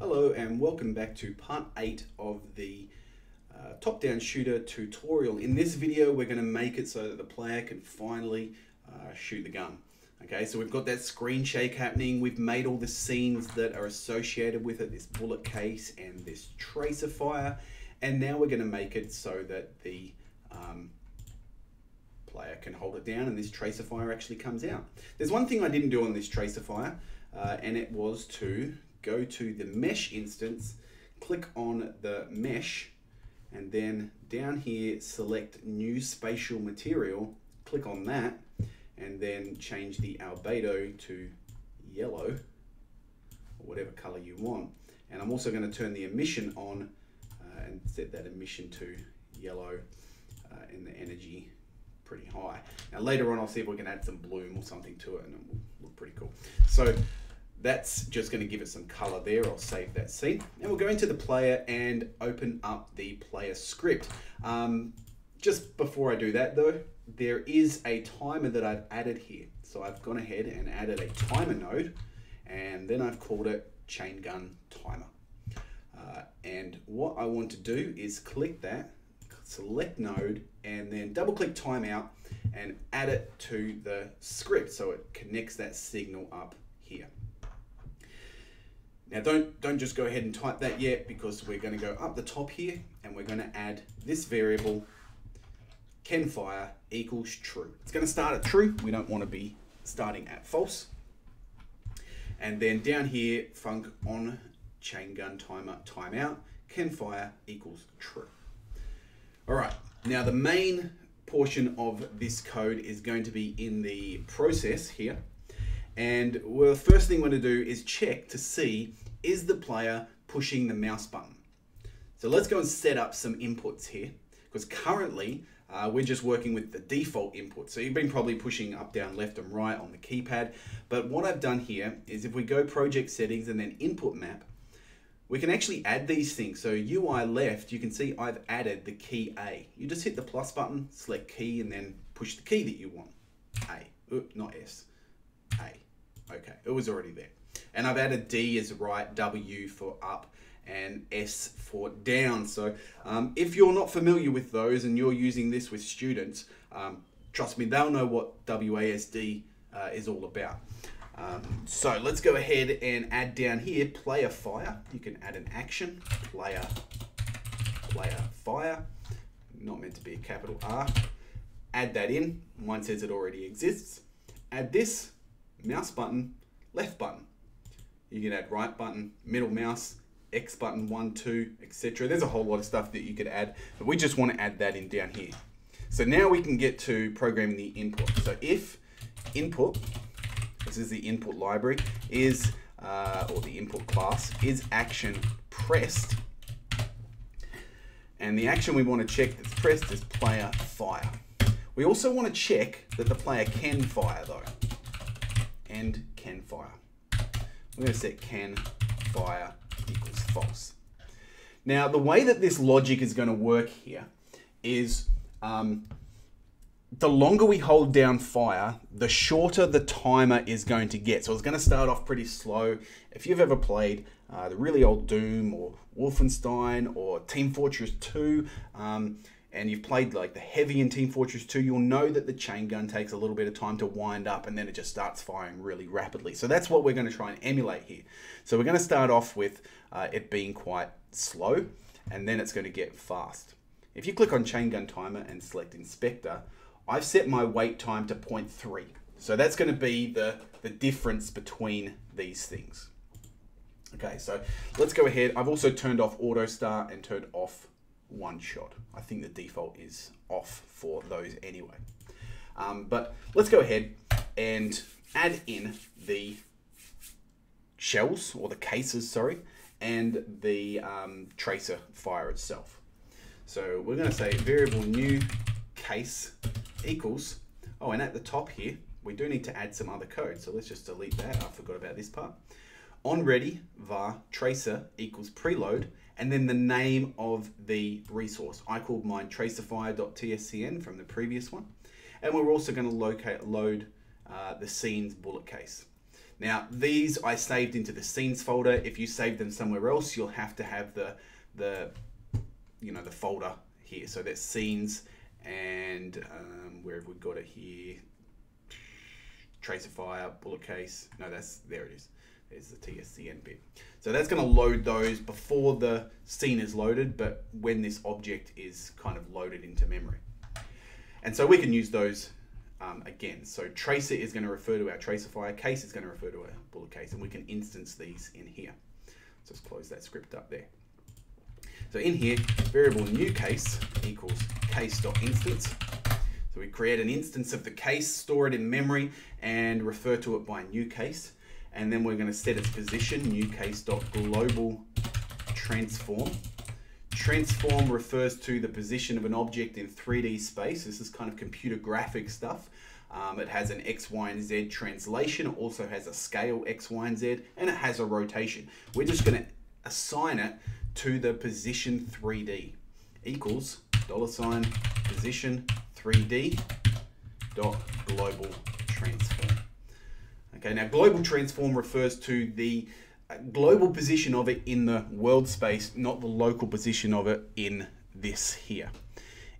Hello and welcome back to part 8 of the uh, top-down shooter tutorial. In this video we're going to make it so that the player can finally uh, shoot the gun. Okay, so we've got that screen shake happening, we've made all the scenes that are associated with it, this bullet case and this tracer fire, and now we're going to make it so that the um, player can hold it down and this tracer fire actually comes out. There's one thing I didn't do on this tracer fire, uh, and it was to go to the mesh instance, click on the mesh, and then down here select new spatial material, click on that, and then change the albedo to yellow, or whatever color you want. And I'm also going to turn the emission on uh, and set that emission to yellow uh, and the energy pretty high. Now later on I'll see if we can add some bloom or something to it and it will look pretty cool. So that's just going to give it some color there. I'll save that scene. And we'll go into the player and open up the player script. Um, just before I do that though, there is a timer that I've added here. So I've gone ahead and added a timer node and then I've called it chain gun timer. Uh, and what I want to do is click that, select node, and then double click timeout and add it to the script so it connects that signal up here. Now don't, don't just go ahead and type that yet because we're going to go up the top here and we're going to add this variable can fire equals true. It's going to start at true. We don't want to be starting at false. And then down here, func on chain gun timer timeout can fire equals true. All right, now the main portion of this code is going to be in the process here. And well, the first thing we're going to do is check to see is the player pushing the mouse button. So let's go and set up some inputs here because currently uh, we're just working with the default input. So you've been probably pushing up, down, left and right on the keypad. But what I've done here is if we go project settings and then input map, we can actually add these things. So UI left, you can see I've added the key A. You just hit the plus button, select key and then push the key that you want. A, Ooh, not S. Okay, it was already there. And I've added D as right, W for up, and S for down. So um, if you're not familiar with those and you're using this with students, um, trust me, they'll know what WASD uh, is all about. Um, so let's go ahead and add down here player fire. You can add an action, player, player fire, not meant to be a capital R. Add that in, mine says it already exists. Add this, mouse button, left button. You can add right button, middle mouse, X button, one, two, etc. There's a whole lot of stuff that you could add, but we just want to add that in down here. So now we can get to programming the input. So if input, this is the input library, is, uh, or the input class, is action pressed, and the action we want to check that's pressed is player fire. We also want to check that the player can fire though, and can fire. We're going to set can fire equals false. Now, the way that this logic is going to work here is um, the longer we hold down fire, the shorter the timer is going to get. So it's going to start off pretty slow. If you've ever played uh, the really old Doom or Wolfenstein or Team Fortress 2, um, and you've played like the heavy in Team Fortress 2, you'll know that the chain gun takes a little bit of time to wind up and then it just starts firing really rapidly. So that's what we're going to try and emulate here. So we're going to start off with uh, it being quite slow and then it's going to get fast. If you click on chain gun timer and select inspector, I've set my wait time to 0.3. So that's going to be the, the difference between these things. Okay, so let's go ahead. I've also turned off auto start and turned off one shot. I think the default is off for those anyway. Um, but let's go ahead and add in the shells or the cases, sorry, and the um, tracer fire itself. So we're going to say variable new case equals, oh, and at the top here, we do need to add some other code. So let's just delete that. I forgot about this part. On ready var tracer equals preload and then the name of the resource. I called mine tracerfire.tscn from the previous one. And we're also going to locate load uh, the scenes bullet case. Now, these I saved into the scenes folder. If you save them somewhere else, you'll have to have the, the you know, the folder here. So that's scenes and um, where have we got it here? Tracer fire, bullet case. No, that's, there it is. There's the TSCN bit. So that's going to load those before the scene is loaded, but when this object is kind of loaded into memory. And so we can use those um, again. So tracer is going to refer to our tracer fire, case is going to refer to a bullet case, and we can instance these in here. So let's close that script up there. So in here, variable new case equals case.instance. So we create an instance of the case, store it in memory, and refer to it by new case. And then we're going to set its position, new case.global transform. Transform refers to the position of an object in 3D space. This is kind of computer graphic stuff. Um, it has an X, Y, and Z translation. It also has a scale X, Y, and Z, and it has a rotation. We're just going to assign it to the position 3D equals dollar sign position 3D dot global transform. Okay, now global transform refers to the global position of it in the world space, not the local position of it in this here.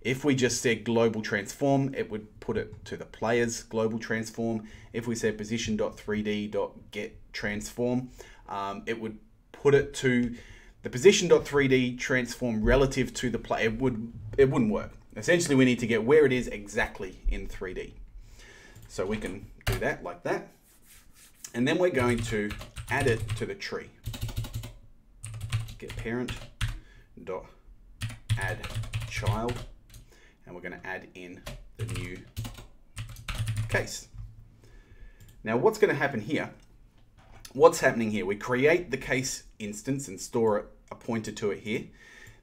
If we just said global transform, it would put it to the player's global transform. If we said position.3d.get transform, um, it would put it to the position.3d transform relative to the player. It, would, it wouldn't work. Essentially, we need to get where it is exactly in 3D. So we can do that like that. And then we're going to add it to the tree. Get parent dot add child, and we're going to add in the new case. Now what's going to happen here, what's happening here, we create the case instance and store it, a pointer to it here.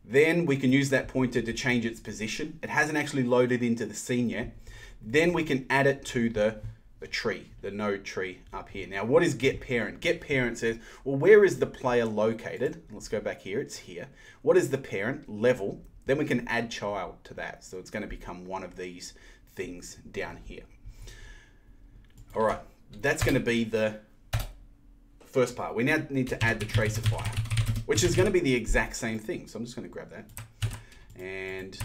Then we can use that pointer to change its position. It hasn't actually loaded into the scene yet. Then we can add it to the tree, the node tree up here. Now, what is get parent? Get parent says, well, where is the player located? Let's go back here, it's here. What is the parent? Level. Then we can add child to that. So it's gonna become one of these things down here. All right, that's gonna be the first part. We now need to add the tracer which is gonna be the exact same thing. So I'm just gonna grab that and,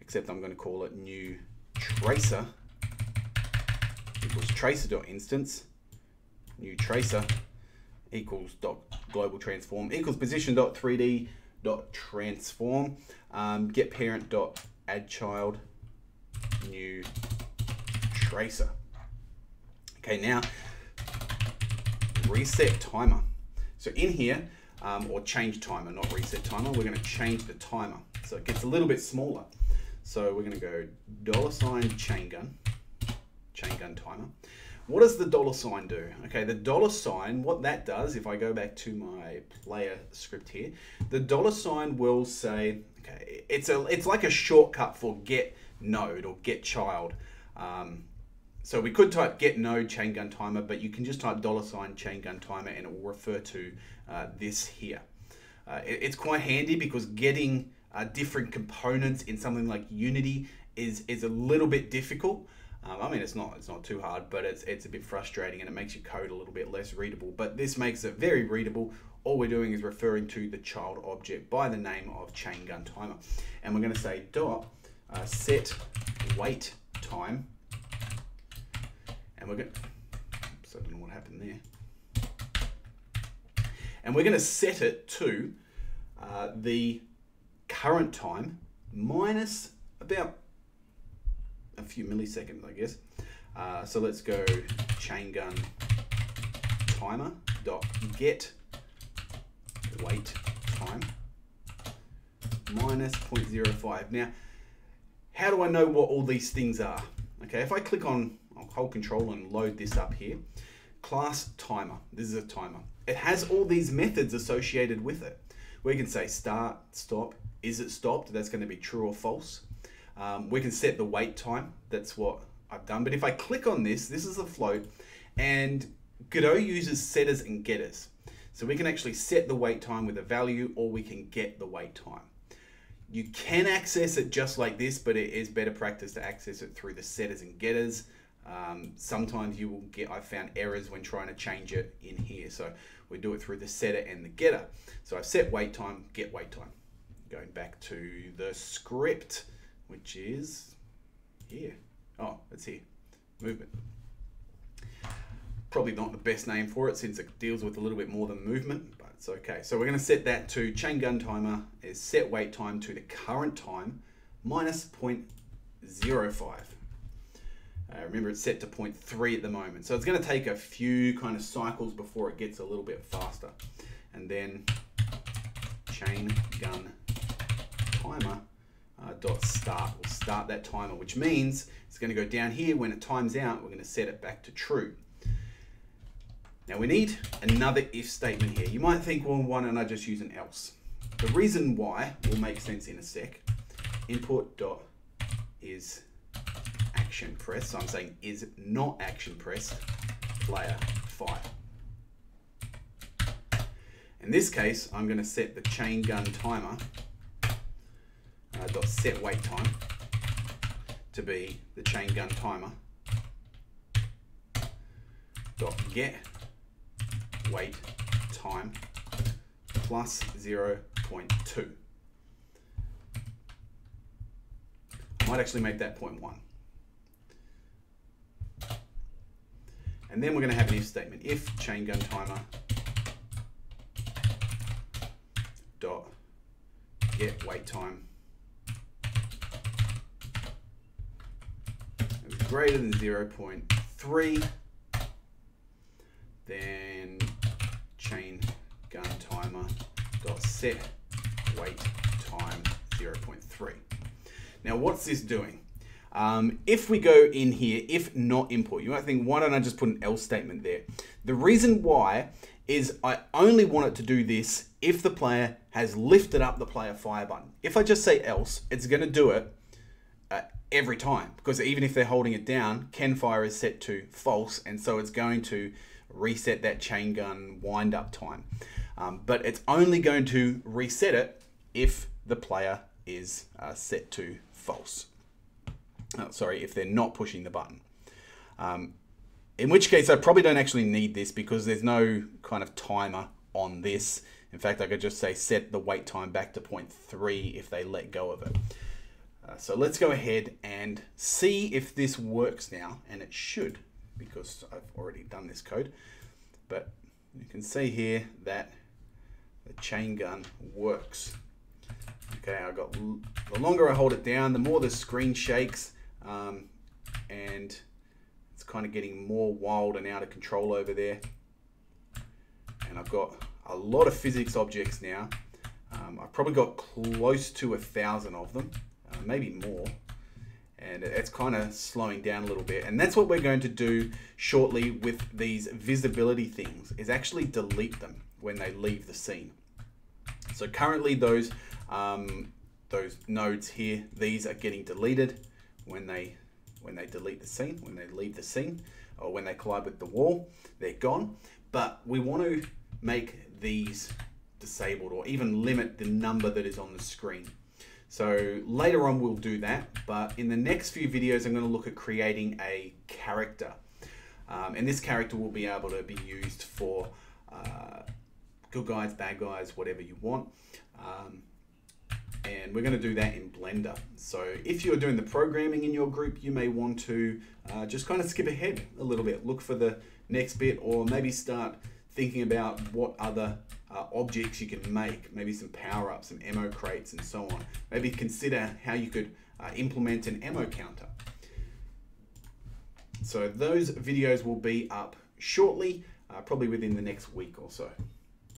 except I'm gonna call it new tracer equals tracer.instance, new tracer equals dot global transform equals position dot 3d dot transform. Um, get parent dot add child new tracer. Okay now reset timer. So in here um, or change timer not reset timer we're going to change the timer. So it gets a little bit smaller. So we're going to go dollar sign chain gun chain gun timer. What does the dollar sign do? Okay, the dollar sign, what that does, if I go back to my player script here, the dollar sign will say, okay, it's a it's like a shortcut for get node or get child. Um, so we could type get node chain gun timer, but you can just type dollar sign chain gun timer and it will refer to uh, this here. Uh, it, it's quite handy because getting uh, different components in something like Unity is, is a little bit difficult. Um, I mean, it's not it's not too hard, but it's it's a bit frustrating and it makes your code a little bit less readable. But this makes it very readable. All we're doing is referring to the child object by the name of chain gun timer, and we're going to say dot uh, set wait time, and we're going. So I don't know what happened there. And we're going to set it to uh, the current time minus about a few milliseconds, I guess. Uh, so let's go chain gun timer dot get wait time minus 0.05. Now, how do I know what all these things are? Okay, if I click on, I'll hold control and load this up here. Class timer, this is a timer. It has all these methods associated with it. We can say start, stop, is it stopped? That's gonna be true or false. Um, we can set the wait time. That's what I've done. But if I click on this, this is a float and Godot uses setters and getters. So we can actually set the wait time with a value or we can get the wait time. You can access it just like this, but it is better practice to access it through the setters and getters. Um, sometimes you will get, I found errors when trying to change it in here. So we do it through the setter and the getter. So I've set wait time, get wait time. Going back to the script, which is here. Oh, it's here, movement. Probably not the best name for it since it deals with a little bit more than movement, but it's okay. So we're gonna set that to chain gun timer is set wait time to the current time minus 0.05. Uh, remember it's set to 0.3 at the moment. So it's gonna take a few kind of cycles before it gets a little bit faster. And then chain gun timer uh, dot start will start that timer, which means it's gonna go down here. When it times out, we're gonna set it back to true. Now we need another if statement here. You might think, well, why don't I just use an else? The reason why will make sense in a sec. Input dot is action press. So I'm saying is not action pressed player fire. In this case, I'm going to set the chain gun timer uh, dot set wait time to be the chain gun timer dot get wait time plus 0.2. I might actually make that 0.1. And then we're going to have an if statement. If chain gun timer dot get wait time is greater than 0.3 then chain gun timer dot set wait time 0.3 now what's this doing um, if we go in here, if not import, you might think, why don't I just put an else statement there? The reason why is I only want it to do this if the player has lifted up the player fire button. If I just say else, it's going to do it uh, every time because even if they're holding it down, can fire is set to false and so it's going to reset that chain gun wind up time. Um, but it's only going to reset it if the player is uh, set to false oh, sorry, if they're not pushing the button. Um, in which case, I probably don't actually need this because there's no kind of timer on this. In fact, I could just say set the wait time back to 0.3 if they let go of it. Uh, so let's go ahead and see if this works now, and it should because I've already done this code. But you can see here that the chain gun works. Okay, I got the longer I hold it down, the more the screen shakes, um, and it's kind of getting more wild and out of control over there. And I've got a lot of physics objects now. Um, I've probably got close to a thousand of them, maybe more. And it's kind of slowing down a little bit. And that's what we're going to do shortly with these visibility things, is actually delete them when they leave the scene. So currently those, um, those nodes here, these are getting deleted when they when they delete the scene, when they leave the scene, or when they collide with the wall, they're gone. But we want to make these disabled or even limit the number that is on the screen. So later on we'll do that, but in the next few videos I'm going to look at creating a character. Um, and this character will be able to be used for uh, good guys, bad guys, whatever you want. Um, and we're going to do that in Blender. So if you're doing the programming in your group, you may want to uh, just kind of skip ahead a little bit, look for the next bit, or maybe start thinking about what other uh, objects you can make, maybe some power-ups, some ammo crates, and so on. Maybe consider how you could uh, implement an ammo counter. So those videos will be up shortly, uh, probably within the next week or so.